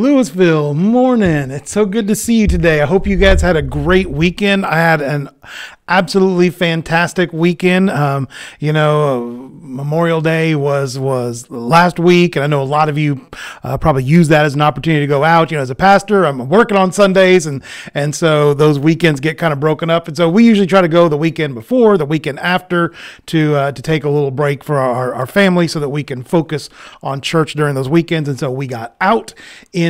Lewisville, morning. It's so good to see you today. I hope you guys had a great weekend. I had an absolutely fantastic weekend. Um, you know, Memorial Day was was last week, and I know a lot of you uh, probably use that as an opportunity to go out. You know, as a pastor, I'm working on Sundays, and and so those weekends get kind of broken up. And so we usually try to go the weekend before, the weekend after, to uh, to take a little break for our, our family, so that we can focus on church during those weekends. And so we got out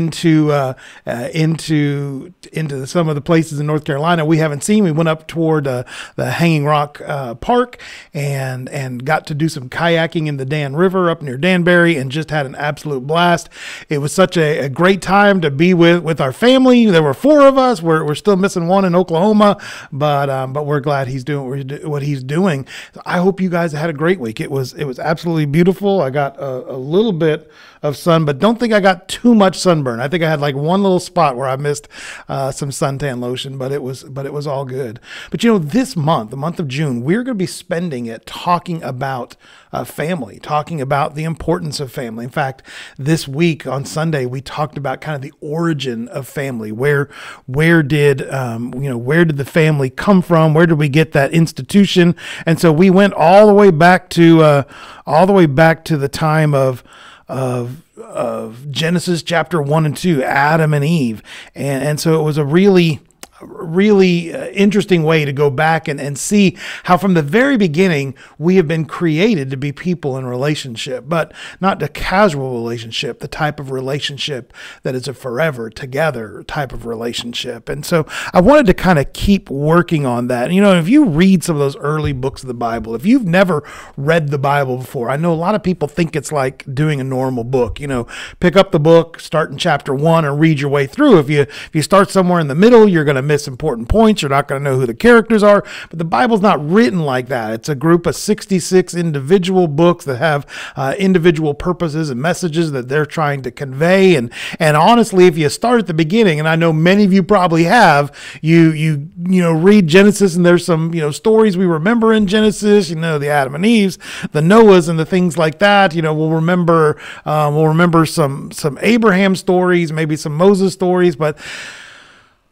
into uh, uh into into some of the places in North Carolina we haven't seen. We went up toward uh, the Hanging Rock uh, Park and and got to do some kayaking in the Dan River up near Danbury and just had an absolute blast. It was such a, a great time to be with with our family. There were four of us. We're, we're still missing one in Oklahoma, but um, but we're glad he's doing what he's doing. I hope you guys had a great week. It was it was absolutely beautiful. I got a, a little bit of sun, but don't think I got too much sunburn. I think I had like one little spot where I missed uh, some suntan lotion, but it was but it was all good. But you know, this month, the month of June, we're going to be spending it talking about uh, family, talking about the importance of family. In fact, this week on Sunday, we talked about kind of the origin of family. Where where did um, you know where did the family come from? Where did we get that institution? And so we went all the way back to uh, all the way back to the time of of of Genesis chapter 1 and 2, Adam and Eve. And, and so it was a really really uh, interesting way to go back and, and see how from the very beginning we have been created to be people in relationship, but not a casual relationship, the type of relationship that is a forever together type of relationship. And so I wanted to kind of keep working on that. You know, if you read some of those early books of the Bible, if you've never read the Bible before, I know a lot of people think it's like doing a normal book. You know, pick up the book, start in chapter one, and read your way through. If you if you start somewhere in the middle, you're going to miss important points. You're not going to know who the characters are. But the Bible's not written like that. It's a group of 66 individual books that have uh, individual purposes and messages that they're trying to convey. And and honestly, if you start at the beginning, and I know many of you probably have, you you you know read Genesis and there's some you know stories we remember in Genesis. You know the Adam and Eve's, the Noahs, and the things like that. You know we'll remember um, we'll remember some some Abraham stories, maybe some Moses stories, but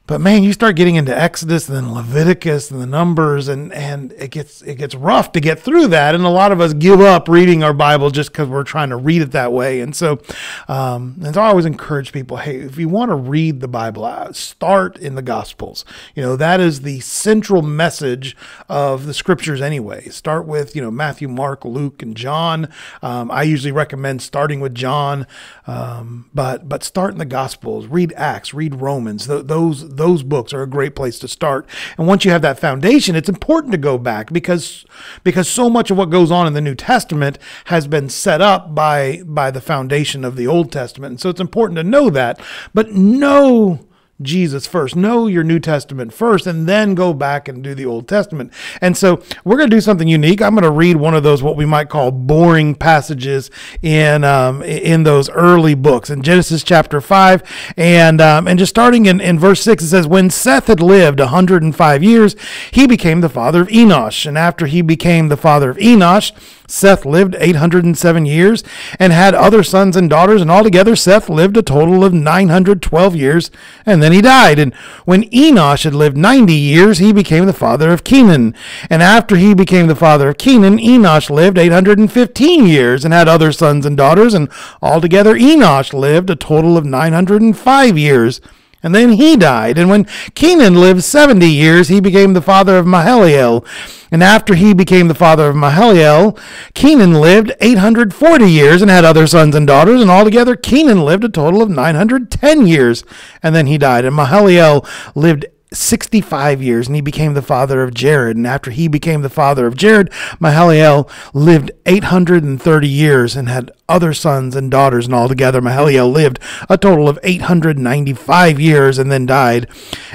but man, you start getting into Exodus and then Leviticus and the numbers and and it gets it gets rough to get through that. And a lot of us give up reading our Bible just because we're trying to read it that way. And so um, and so I always encourage people, hey, if you want to read the Bible, uh, start in the Gospels. You know, that is the central message of the scriptures anyway. Start with, you know, Matthew, Mark, Luke, and John. Um, I usually recommend starting with John, um, but but start in the Gospels, read Acts, read Romans. Th- those those books are a great place to start. And once you have that foundation, it's important to go back because because so much of what goes on in the New Testament has been set up by by the foundation of the Old Testament. And so it's important to know that, but know Jesus first. Know your New Testament first, and then go back and do the Old Testament. And so we're going to do something unique. I'm going to read one of those what we might call boring passages in um, in those early books in Genesis chapter five, and um, and just starting in, in verse six, it says, "When Seth had lived 105 years, he became the father of Enosh, and after he became the father of Enosh." Seth lived 807 years and had other sons and daughters, and altogether Seth lived a total of 912 years, and then he died. And when Enosh had lived 90 years, he became the father of Kenan. And after he became the father of Kenan, Enosh lived 815 years and had other sons and daughters, and altogether Enosh lived a total of 905 years. And then he died. And when Kenan lived 70 years, he became the father of Mahalalel. And after he became the father of Mahalalel, Kenan lived 840 years and had other sons and daughters. And altogether, Kenan lived a total of 910 years. And then he died. And Mahalalel lived 65 years and he became the father of Jared. And after he became the father of Jared, Mahalalel lived 830 years and had other sons and daughters. And altogether, Mahalalel lived a total of 895 years and then died.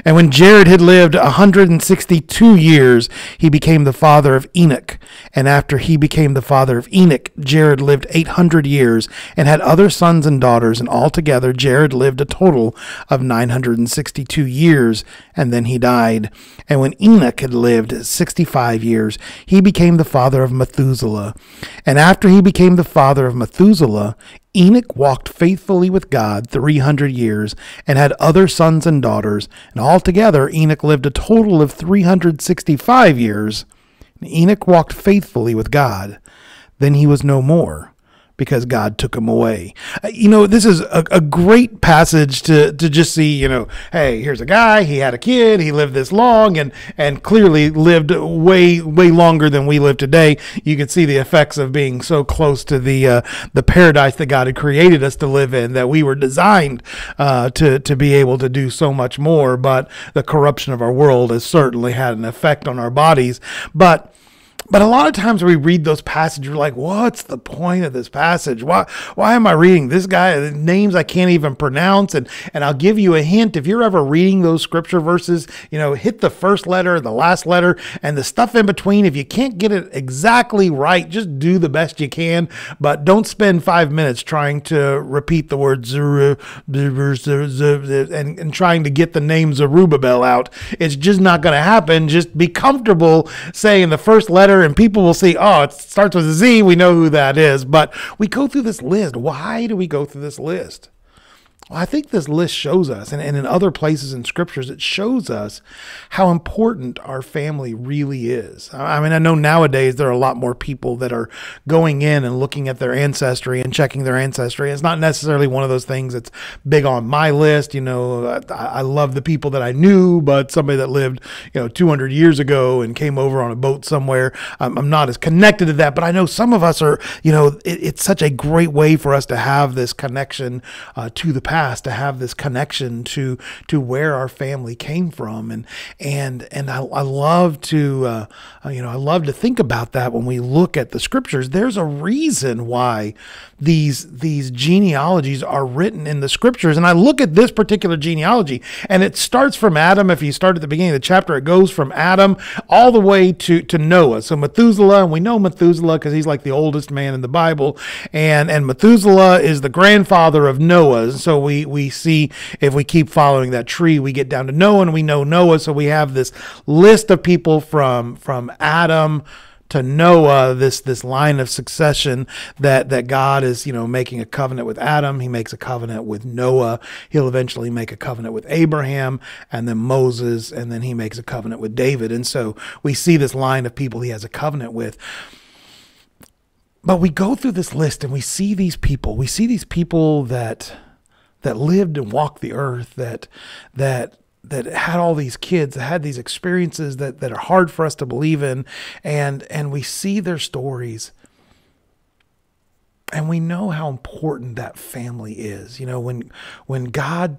And when Jared had lived 162 years, he became the father of Enoch. And after he became the father of Enoch, Jared lived 800 years and had other sons and daughters. And altogether, Jared lived a total of 962 years and then he died. And when Enoch had lived 65 years, he became the father of Methuselah. And after he became the father of Methuselah, Methuselah, Enoch walked faithfully with God 300 years and had other sons and daughters, and altogether Enoch lived a total of 365 years. Enoch walked faithfully with God. Then he was no more because God took him away. Uh, you know, this is a, a, great passage to, to just see, you know, hey, here's a guy, he had a kid, he lived this long and, and clearly lived way, way longer than we live today. You can see the effects of being so close to the, uh, the paradise that God had created us to live in, that we were designed uh, to, to be able to do so much more. But the corruption of our world has certainly had an effect on our bodies. But but a lot of times we read those passages, we're like, what's the point of this passage? Why why am I reading this guy names I can't even pronounce? And and I'll give you a hint. If you're ever reading those scripture verses, you know, hit the first letter, the last letter, and the stuff in between. If you can't get it exactly right, just do the best you can. But don't spend five minutes trying to repeat the word and, and trying to get the name Zerubbabel out. It's just not going to happen. Just be comfortable saying the first letter and people will see, oh, it starts with a Z. We know who that is. But we go through this list. Why do we go through this list? Well, I think this list shows us, and, and in other places in scriptures, it shows us how important our family really is. I mean, I know nowadays there are a lot more people that are going in and looking at their ancestry and checking their ancestry. It's not necessarily one of those things that's big on my list. You know, I, I love the people that I knew, but somebody that lived, you know, 200 years ago and came over on a boat somewhere, I'm, I'm not as connected to that. But I know some of us are, you know, it, it's such a great way for us to have this connection uh, to the past past to have this connection to to where our family came from. And and and I, I love to uh, you know I love to think about that when we look at the scriptures. There's a reason why these these genealogies are written in the scriptures. And I look at this particular genealogy and it starts from Adam. If you start at the beginning of the chapter it goes from Adam all the way to to Noah. So Methuselah and we know Methuselah because he's like the oldest man in the Bible. And and Methuselah is the grandfather of Noah. So we we see if we keep following that tree, we get down to Noah, and we know Noah. So we have this list of people from from Adam to Noah, this this line of succession that that God is, you know, making a covenant with Adam. He makes a covenant with Noah. He'll eventually make a covenant with Abraham, and then Moses, and then he makes a covenant with David. And so we see this line of people he has a covenant with. But we go through this list and we see these people. We see these people that that lived and walked the earth, that that that had all these kids, that had these experiences that, that are hard for us to believe in, and and we see their stories. And we know how important that family is. You know, when when God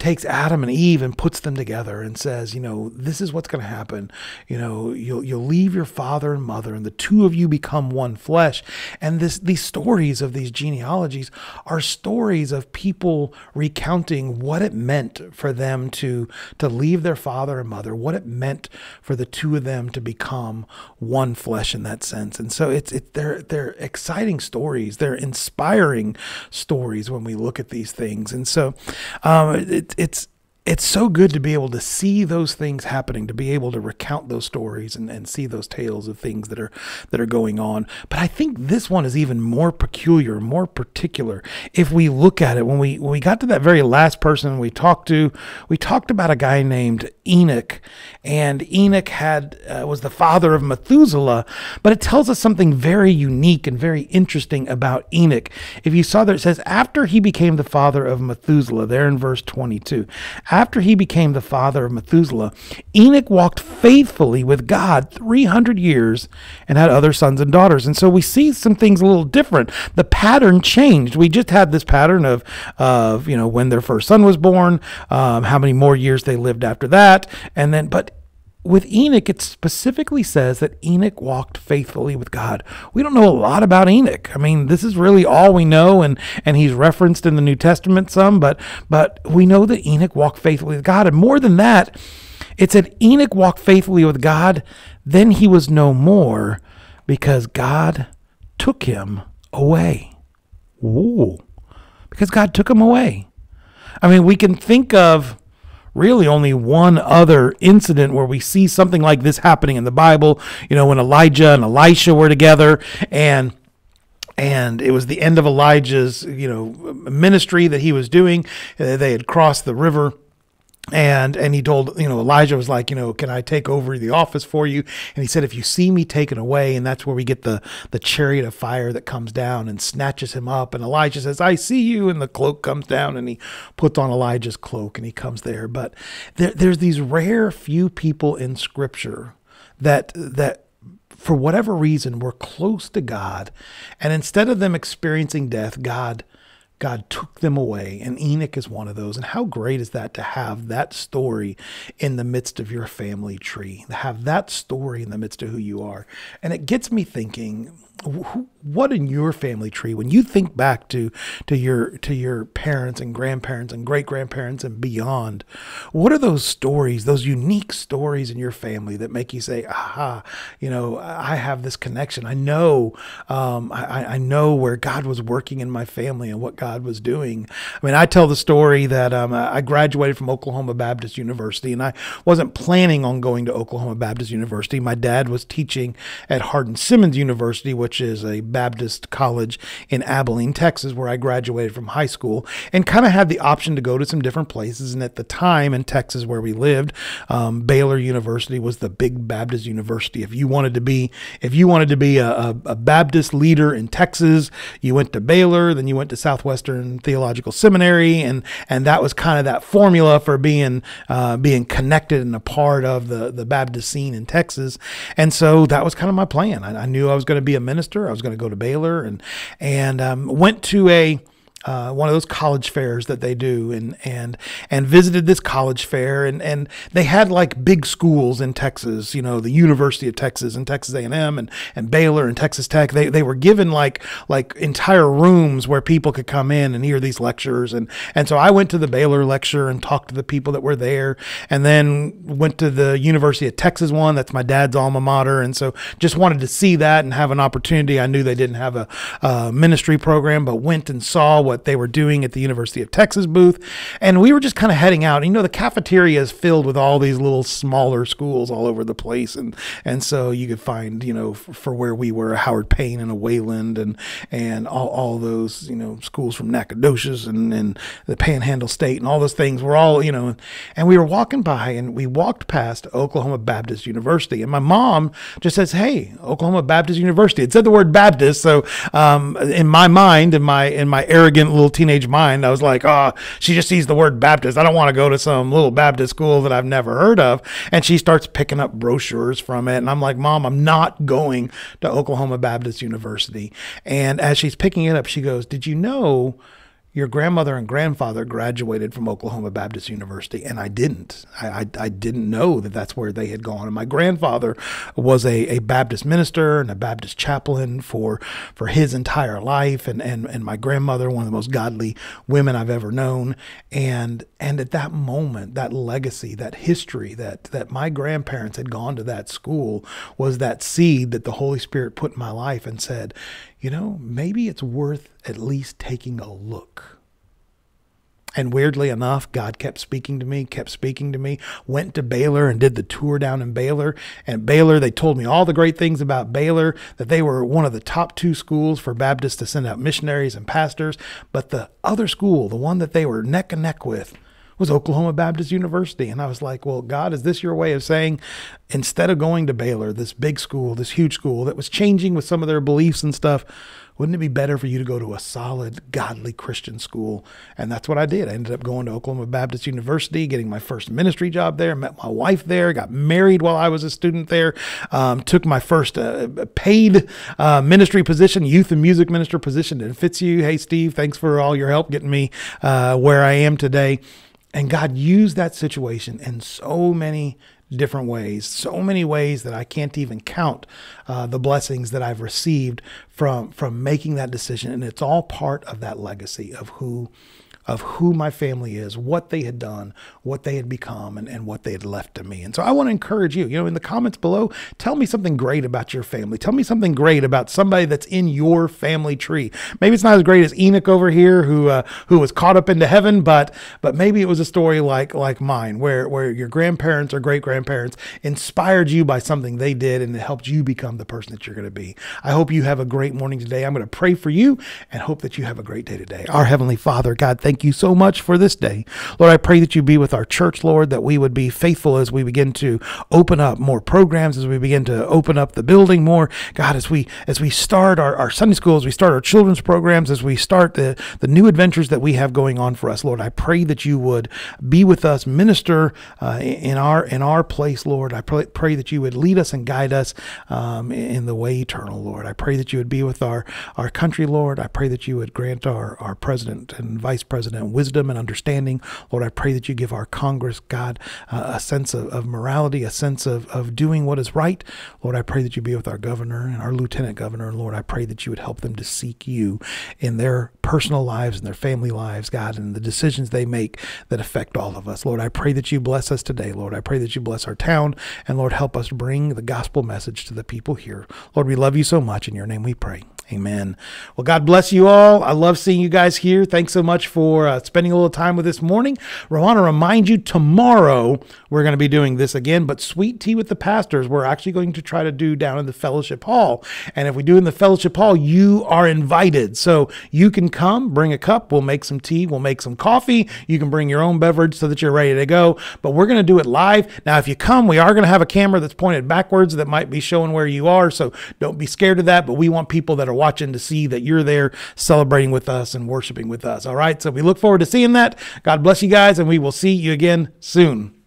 takes Adam and Eve and puts them together and says, you know, this is what's going to happen. You know, you'll you'll leave your father and mother, and the two of you become one flesh. And this these stories of these genealogies are stories of people recounting what it meant for them to to leave their father and mother, what it meant for the two of them to become one flesh in that sense. And so it's it they're they're exciting stories. They're inspiring stories when we look at these things. And so um, it, it's so good to be able to see those things happening, to be able to recount those stories and, and see those tales of things that are that are going on. But I think this one is even more peculiar, more particular. If we look at it, when we when we got to that very last person we talked to, we talked about a guy named Enoch, and Enoch had uh, was the father of Methuselah. But it tells us something very unique and very interesting about Enoch. If you saw there, it says after he became the father of Methuselah, there in verse twenty-two after he became the father of Methuselah, Enoch walked faithfully with God 300 years and had other sons and daughters. And so we see some things a little different. The pattern changed. We just had this pattern of, of you know, when their first son was born, um, how many more years they lived after that. And then, but with Enoch, it specifically says that Enoch walked faithfully with God. We don't know a lot about Enoch. I mean, this is really all we know, and and he's referenced in the New Testament some, but but we know that Enoch walked faithfully with God, and more than that, it said Enoch walked faithfully with God. Then he was no more, because God took him away. Ooh, because God took him away. I mean, we can think of really only one other incident where we see something like this happening in the Bible. You know, when Elijah and Elisha were together and and it was the end of Elijah's, you know, ministry that he was doing. Uh, they had crossed the river and and he told you know Elijah was like you know can I take over the office for you? And he said if you see me taken away. And that's where we get the the chariot of fire that comes down and snatches him up. And Elijah says I see you and the cloak comes down and he puts on Elijah's cloak and he comes there. But there, there's these rare few people in scripture that that for whatever reason were close to God. And instead of them experiencing death God God took them away, and Enoch is one of those. And how great is that to have that story in the midst of your family tree, to have that story in the midst of who you are? And it gets me thinking what in your family tree when you think back to to your to your parents and grandparents and great grandparents and beyond what are those stories those unique stories in your family that make you say aha you know i have this connection. I know um, I, I know where god was working in my family and what god was doing. I mean i tell the story that um, i graduated from oklahoma baptist university and i wasn't planning on going to oklahoma baptist university. My dad was teaching at hardin simmons university which which is a Baptist college in Abilene, Texas, where I graduated from high school, and kind of had the option to go to some different places. And at the time in Texas where we lived, um, Baylor University was the big Baptist university. If you wanted to be, if you wanted to be a, a, a Baptist leader in Texas, you went to Baylor, then you went to Southwestern Theological Seminary, and and that was kind of that formula for being uh, being connected and a part of the the Baptist scene in Texas. And so that was kind of my plan. I, I knew I was going to be a minister minister. I was going to go to Baylor and and um, went to a uh, one of those college fairs that they do and and and visited this college fair. And and they had like big schools in Texas you know the University of Texas and Texas A&M and and Baylor and Texas Tech. They they were given like like entire rooms where people could come in and hear these lectures. And and so I went to the Baylor lecture and talked to the people that were there and then went to the University of Texas one. That's my dad's alma mater. And so just wanted to see that and have an opportunity. I knew they didn't have a, a ministry program but went and saw what they were doing at the University of Texas booth. And we were just kind of heading out. And, You know, the cafeteria is filled with all these little smaller schools all over the place. And, and so you could find, you know, for, for where we were, Howard Payne and a Wayland and, and all, all those, you know, schools from Nacogdoches and, and the Panhandle State and all those things were all, you know, and we were walking by and we walked past Oklahoma Baptist University. And my mom just says, Hey, Oklahoma Baptist University. It said the word Baptist. So um, in my mind, in my, in my arrogant, arrogant little teenage mind, I was like, oh, she just sees the word Baptist. I don't want to go to some little Baptist school that I've never heard of. And she starts picking up brochures from it. And I'm like, Mom, I'm not going to Oklahoma Baptist University. And as she's picking it up, she goes, Did you know? Your grandmother and grandfather graduated from Oklahoma Baptist University, and I didn't. I, I, I, didn't know that that's where they had gone. And my grandfather was a, a Baptist minister and a Baptist chaplain for for his entire life, and, and and my grandmother, one of the most godly women I've ever known. And and at that moment, that legacy, that history, that that my grandparents had gone to that school was that seed that the Holy Spirit put in my life and said, you know, maybe it's worth at least taking a look. And weirdly enough, God kept speaking to me, kept speaking to me. Went to Baylor and did the tour down in Baylor. And Baylor, they told me all the great things about Baylor, that they were one of the top two schools for Baptists to send out missionaries and pastors. But the other school, the one that they were neck and neck with, was Oklahoma Baptist University. And I was like, well, God, is this your way of saying instead of going to Baylor, this big school, this huge school that was changing with some of their beliefs and stuff, wouldn't it be better for you to go to a solid, godly Christian school? And that's what I did. I ended up going to Oklahoma Baptist University, getting my first ministry job there, met my wife there, got married while I was a student there, um, took my first uh, paid uh, ministry position, youth and music minister position in Fitzhugh. Hey, Steve, thanks for all your help getting me uh, where I am today. And God used that situation in so many different ways, so many ways that I can't even count uh, the blessings that I've received from from making that decision. And it's all part of that legacy of who of who my family is, what they had done, what they had become, and, and what they had left to me. And so I want to encourage you, you know, in the comments below, tell me something great about your family. Tell me something great about somebody that's in your family tree. Maybe it's not as great as Enoch over here, who uh, who was caught up into heaven, but but maybe it was a story like like mine, where where your grandparents or great grandparents inspired you by something they did, and it helped you become the person that you're going to be. I hope you have a great morning today. I'm going to pray for you and hope that you have a great day today. Our Heavenly Father, God, thank you so much for this day. Lord, I pray that you be with our church, Lord, that we would be faithful as we begin to open up more programs, as we begin to open up the building more. God, as we as we start our, our Sunday school, as we start our children's programs, as we start the, the new adventures that we have going on for us, Lord, I pray that you would be with us, minister uh, in our in our place, Lord. I pray, pray that you would lead us and guide us um, in the way eternal, Lord. I pray that you would be with our, our country, Lord. I pray that you would grant our, our president and vice president wisdom and understanding. Lord, I pray that you give our Congress, God, uh, a sense of, of morality, a sense of, of doing what is right. Lord, I pray that you be with our governor and our lieutenant governor. And Lord, I pray that you would help them to seek you in their personal lives and their family lives, God, and the decisions they make that affect all of us. Lord, I pray that you bless us today. Lord, I pray that you bless our town. And Lord, help us bring the gospel message to the people here. Lord, we love you so much. In your name we pray. Amen. Well, God bless you all. I love seeing you guys here. Thanks so much for uh, spending a little time with this morning. I want to remind you tomorrow we're going to be doing this again, but Sweet Tea with the Pastors, we're actually going to try to do down in the Fellowship Hall. And if we do in the Fellowship Hall, you are invited. So you can come, bring a cup. We'll make some tea. We'll make some coffee. You can bring your own beverage so that you're ready to go. But we're going to do it live. Now, if you come, we are going to have a camera that's pointed backwards that might be showing where you are. So don't be scared of that. But we want people that are watching to see that you're there celebrating with us and worshiping with us. All right. So we look forward to seeing that. God bless you guys, and we will see you again soon.